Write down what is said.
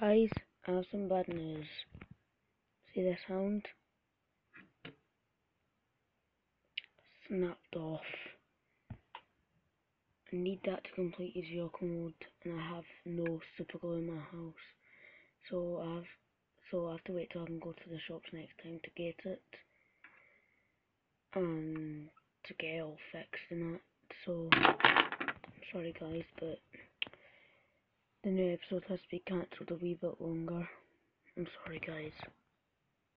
Guys, I have some bad news. See this sound? Snapped off. I need that to complete his vehicle mode and I have no super glue in my house. So I have so I have to wait till I can go to the shops next time to get it. And to get it all fixed and that. So sorry guys but the new episode has to be cancelled a wee bit longer. I'm sorry guys.